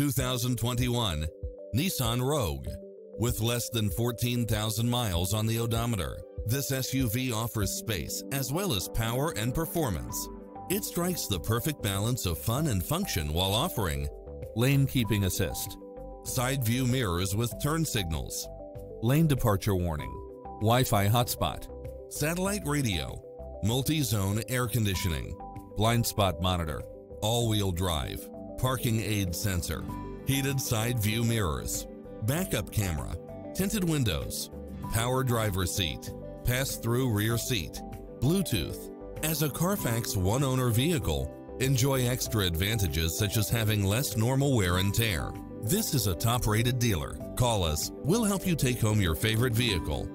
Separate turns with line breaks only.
2021 Nissan Rogue. With less than 14,000 miles on the odometer, this SUV offers space as well as power and performance. It strikes the perfect balance of fun and function while offering lane keeping assist, side view mirrors with turn signals, lane departure warning, Wi-Fi hotspot, satellite radio, multi-zone air conditioning, blind spot monitor, all-wheel drive, parking aid sensor, heated side view mirrors, backup camera, tinted windows, power driver seat, pass-through rear seat, Bluetooth. As a Carfax one-owner vehicle, enjoy extra advantages such as having less normal wear and tear. This is a top-rated dealer. Call us. We'll help you take home your favorite vehicle